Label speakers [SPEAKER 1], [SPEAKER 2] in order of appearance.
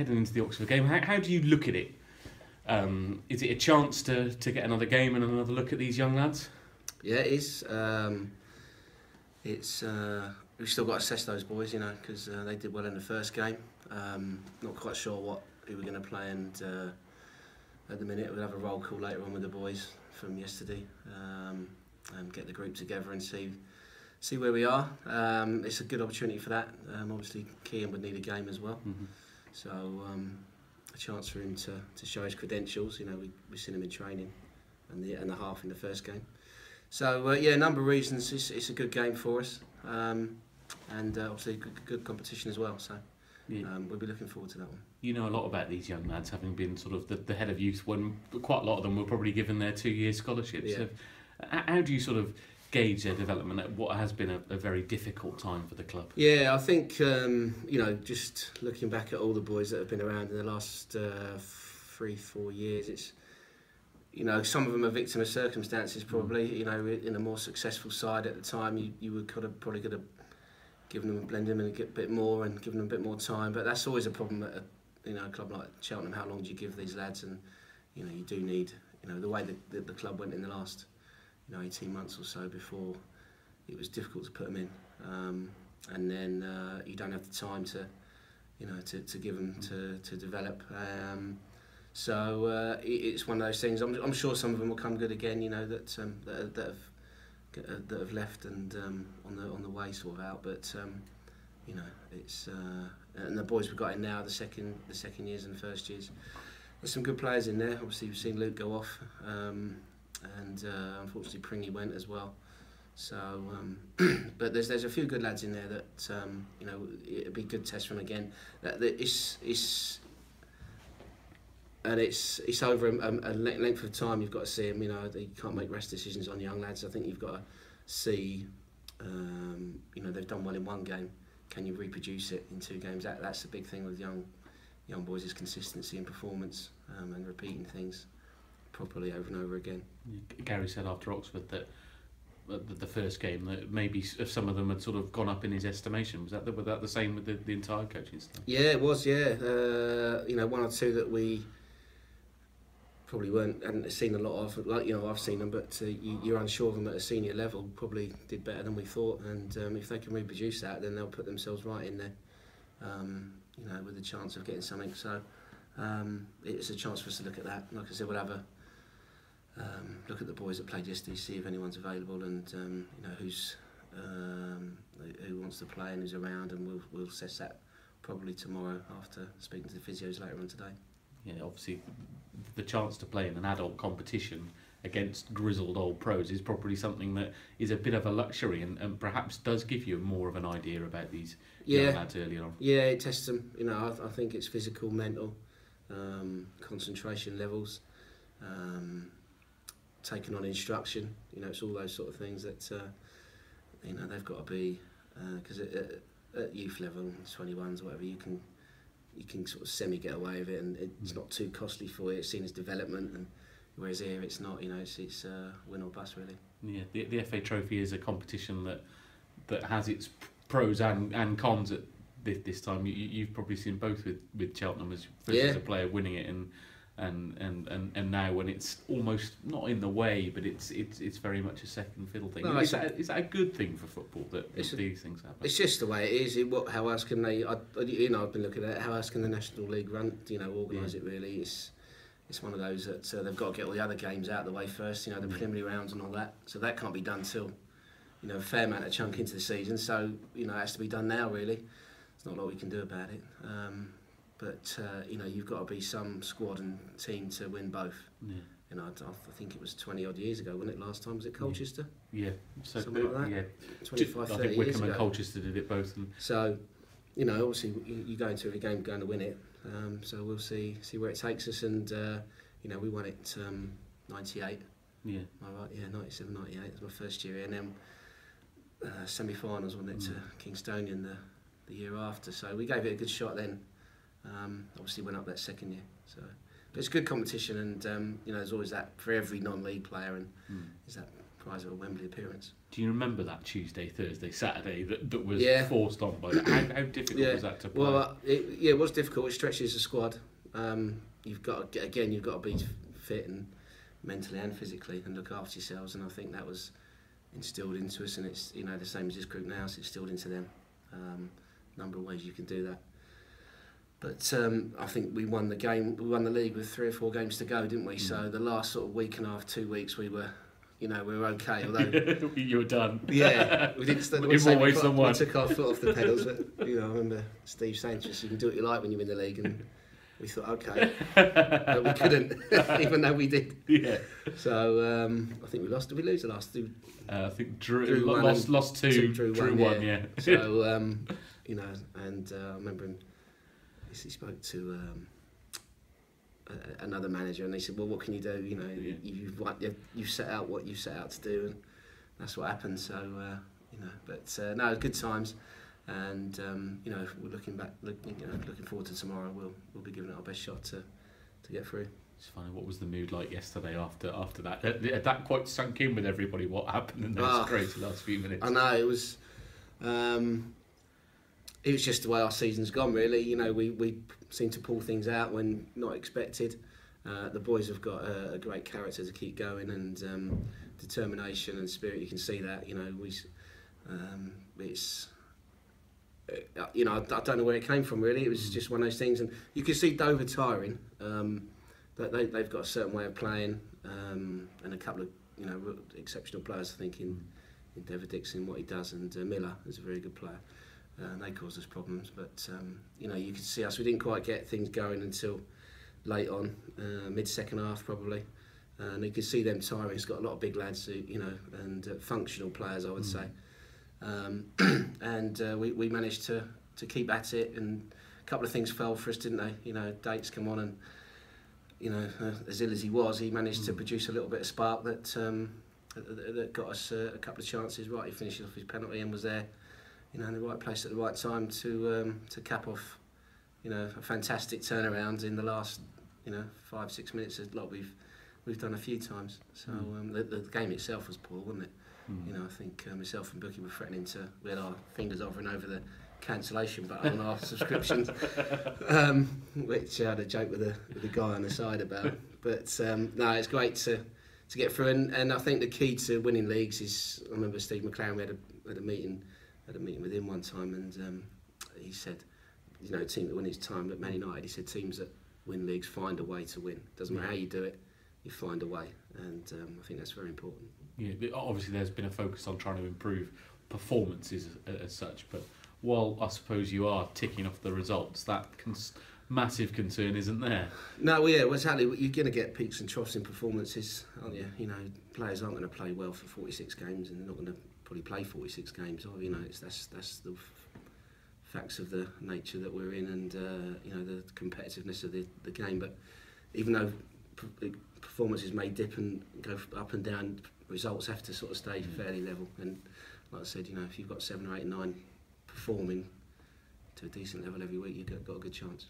[SPEAKER 1] heading into the Oxford game. How, how do you look at it? Um, is it a chance to, to get another game and another look at these young lads?
[SPEAKER 2] Yeah, it is. Um, it's uh, we've still got to assess those boys, you know, because uh, they did well in the first game. Um, not quite sure what who we're going to play, and uh, at the minute we'll have a roll call later on with the boys from yesterday, um, and get the group together and see see where we are. Um, it's a good opportunity for that. Um, obviously, Kian would need a game as well,
[SPEAKER 1] Mm-hmm.
[SPEAKER 2] So um, a chance for him to, to show his credentials. You know, we we seen him in training, and the and the half in the first game. So uh, yeah, a number of reasons. It's, it's a good game for us, um, and uh, obviously good, good competition as well. So
[SPEAKER 1] Yeah.
[SPEAKER 2] um, we'll be looking forward to that one.
[SPEAKER 1] You know a lot about these young lads, having been sort of the, the head of youth when quite a lot of them were probably given their two year scholarships.
[SPEAKER 2] Yeah.
[SPEAKER 1] So, how do you sort of gauge their development at what has been a, a very difficult time for the club?
[SPEAKER 2] Yeah, I think, um, you know, just looking back at all the boys that have been around in the last uh, three, four years, it's, you know, some of them are victim of circumstances mm. probably. Mm. You know, in a more successful side at the time, you, you would could have, probably could have given them a blend them in a bit more and given them a bit more time. But that's always a problem at a, you know, a club like Cheltenham. How long do you give these lads? And, you know, you do need, you know, the way that the club went in the last – you know, 18 months or so before it was difficult to put him in. Um, and then uh, you don't have the time to, you know, to, to give him mm. to, to develop. Um, so uh, it, it's one of those things. I'm, I'm sure some of them will come good again, you know, that, um, that, that have uh, that have left and um, on the on the way sort of out. But um, you know, it's uh, and the boys we've got in now, the second the second years and first years. There's some good players in there. Obviously, we've seen Luke go off. Um, and uh, unfortunately Pringy went as well. So, um, but there's there's a few good lads in there that um, you know it'd be good test from again. That, that it's it's and it's it's over a, a length of time. You've got to see them. You know, you can't make rash decisions on young lads. I think you've got to see. Um, you know, they've done well in one game. Can you reproduce it in two games? That that's the big thing with young young boys is consistency and performance um, and repeating things properly over and over again.
[SPEAKER 1] Gary said after Oxford that the, the first game that maybe some of them had sort of gone up in his estimation. Was that the, was that the same with the, the entire coaching staff?
[SPEAKER 2] Yeah, it was. Yeah, uh, you know, one or two that we probably weren't hadn't seen a lot of. Like you know, I've seen them, but uh, you, you're unsure of them at a senior level. Probably did better than we thought, and um, if they can reproduce that, then they'll put themselves right in there. Um, you know, with a chance of getting something. So um, it's a chance for us to look at that. Like I said, we'll have a um, look at the boys that played yesterday, see if anyone's available, and um, you know who's um, who- wants to play and who's around, and we'll we'll assess that probably tomorrow after speaking to the physios later on today.
[SPEAKER 1] Yeah, obviously the chance to play in an adult competition against grizzled old pros is probably something that is a bit of a luxury and, and perhaps does give you more of an idea about these young
[SPEAKER 2] Yeah,
[SPEAKER 1] lads earlier on.
[SPEAKER 2] yeah, it tests them. You know, I, I think it's physical, mental, um, concentration levels, um, taking on instruction. You know, it's all those sort of things that uh, you know they've got to be because at, at, at youth level, twenty ones, whatever, you can you can sort of semi get away with it, and it's not too costly for you. It's seen as development, and whereas here it's not. You know, it's, it's uh, win or bust really.
[SPEAKER 1] Yeah, the, the FA Trophy is a competition that that has its pros and, and cons at this, this time. You, you- you've probably seen both with, with Cheltenham as
[SPEAKER 2] Yeah.
[SPEAKER 1] as a player winning it and, and, and, and, and now, when it's almost not in the way, but it's it's it's very much a second fiddle thing.
[SPEAKER 2] No,
[SPEAKER 1] is, that, is that a good thing for football that these
[SPEAKER 2] a,
[SPEAKER 1] things happen?
[SPEAKER 2] It's just the way it is. It, what, how else can they? I, you know, I've been looking at how else can the National League run? You know, organise yeah. it really. It's it's one of those that uh, they've got to get all the other games out of the way first. You know, the
[SPEAKER 1] mm.
[SPEAKER 2] preliminary rounds and all that. So that can't be done till you know a fair amount of chunk into the season. So you know, it has to be done now really. It's not a lot we can do about it. Um, but uh, you know, you've got to be some squad and team to win both.
[SPEAKER 1] Yeah.
[SPEAKER 2] You know, I, I think it was 20 odd years ago, wasn't it? Last time was it Colchester?
[SPEAKER 1] Yeah, so
[SPEAKER 2] Something like that?
[SPEAKER 1] yeah,
[SPEAKER 2] 25,
[SPEAKER 1] I think
[SPEAKER 2] years
[SPEAKER 1] Wycombe and
[SPEAKER 2] ago.
[SPEAKER 1] Colchester did it both, and
[SPEAKER 2] So, you know, obviously you, you go into every game going to win it. Um, so we'll see see where it takes us. And uh, you know, we won it um, 98.
[SPEAKER 1] yeah,
[SPEAKER 2] Am I right? Yeah, 97, 98. It was my first year, here. and then uh, semi-finals won it to Kingstonian the the year after. So we gave it a good shot then. Um, obviously went up that second year. So, but it's good competition, and um, you know, there's always that for every non-league player, and
[SPEAKER 1] Mm.
[SPEAKER 2] there's that prize of a Wembley appearance.
[SPEAKER 1] Do you remember that Tuesday, Thursday, Saturday that, that was
[SPEAKER 2] Yeah.
[SPEAKER 1] forced on by that? How, how difficult
[SPEAKER 2] Yeah.
[SPEAKER 1] was that to play?
[SPEAKER 2] Well, uh, it, yeah, it was difficult. It stretches the squad. Um, you've got to, again, you've got to be fit and mentally and physically and look after yourselves. And I think that was instilled into us, and it's you know the same as this group now. It's instilled into them. Um, number of ways you can do that. But um, I think we won the game. We won the league with three or four games to go, didn't we? So
[SPEAKER 1] Mm.
[SPEAKER 2] the last sort of week and a half, two weeks, we were, you know, we were okay. Although
[SPEAKER 1] you were done.
[SPEAKER 2] yeah, we didn't. St-
[SPEAKER 1] In
[SPEAKER 2] we say
[SPEAKER 1] more
[SPEAKER 2] we,
[SPEAKER 1] ways
[SPEAKER 2] put-
[SPEAKER 1] than one.
[SPEAKER 2] we took our foot off the pedals. But, you know, I remember Steve saying to us, "You can do what you like when you're in the league," and we thought, "Okay," but we couldn't, even though we did.
[SPEAKER 1] yeah.
[SPEAKER 2] So um, I think we lost. Did we lose the last two?
[SPEAKER 1] Uh, I think drew,
[SPEAKER 2] Drew
[SPEAKER 1] lost, lost two,
[SPEAKER 2] two, drew
[SPEAKER 1] drew,
[SPEAKER 2] one,
[SPEAKER 1] one,
[SPEAKER 2] yeah.
[SPEAKER 1] yeah.
[SPEAKER 2] So um, you know, and uh, I remember him. He spoke to um, a- another manager, and they said, "Well, what can you do? You know,
[SPEAKER 1] Yeah.
[SPEAKER 2] you, you've you've you've set out what you set out to do, and that's what happened." So uh, you know, but uh, no, good times, and um, you know, we're looking back, looking, you know, looking forward to tomorrow. We'll we'll be giving it our best shot to to get through.
[SPEAKER 1] It's funny. What was the mood like yesterday after after that? Had, that quite sunk in with everybody? What happened in those
[SPEAKER 2] Ah.
[SPEAKER 1] crazy last few minutes?
[SPEAKER 2] I know it was. Um, it was just the way our season's gone, really. You know, we, we seem to pull things out when not expected. Uh, the boys have got a, a great character to keep going and um, determination and spirit. You can see that. You know, we, um, it's. uh, You know, I, I don't know where it came from. Really, it was
[SPEAKER 1] Mm.
[SPEAKER 2] just one of those things, and you can see Dover tiring. Um, that they they've got a certain way of playing, um, and a couple of you know exceptional players. I think in in Dever Dixon what he does, and uh, Miller is a very good player. Uh, and they caused us problems, but um, you know you could see us. We didn't quite get things going until late on, uh, mid second half probably, Uh, and you could see them tiring. He's got a lot of big lads, who, you know, and uh, functional players, I would
[SPEAKER 1] Mm.
[SPEAKER 2] say. Um, and uh, we we managed to to keep at it, and a couple of things fell for us, didn't they? You know, dates come on and. You know, uh, as ill as he was, he managed to
[SPEAKER 1] Mm.
[SPEAKER 2] produce a little bit of spark that um, that, that- that got us uh, a couple of chances. Wright, he finished off his penalty and was there, you know, in the right place at the right time to um, to cap off, you know, a fantastic turnaround in the last, you know, five six minutes. A lot we've we've done a few times. So
[SPEAKER 1] Mm.
[SPEAKER 2] um, the, the game itself was poor, wasn't it?
[SPEAKER 1] Mm.
[SPEAKER 2] You know, I think uh, myself and Bookie were threatening to we had our fingers hovering over the cancellation button on our subscriptions, um, which I had a joke with the with guy on the side about. But um, no, it's great to to get through, and, and I think the key to winning leagues is I remember Steve McClaren we had a had a meeting had a meeting with him one time, and um, he said, you know, team that win its time at Man United, he said teams that win leagues find a way to win. Doesn't matter how you do it, you find a way, and um, I think that's very important.
[SPEAKER 1] Yeah, obviously there's been a focus on trying to improve performances as, as such, but while I suppose you are ticking off the results, that cons- massive concern isn't there.
[SPEAKER 2] No, well, yeah, well, exactly. You're going to get peaks and troughs in performances, aren't you? You know, players aren't going to play well for 46 games, and they're not going to probably play 46 games Or, You know, it's, that's that's the facts of the nature that we're in, and uh, you know the competitiveness of the, the game. But even though performances may dip and go up and down, results have to sort of stay
[SPEAKER 1] mm.
[SPEAKER 2] fairly level. And like I said, you know, if you've got seven or eight, nine performing to a decent level every week, you've got, got a good chance.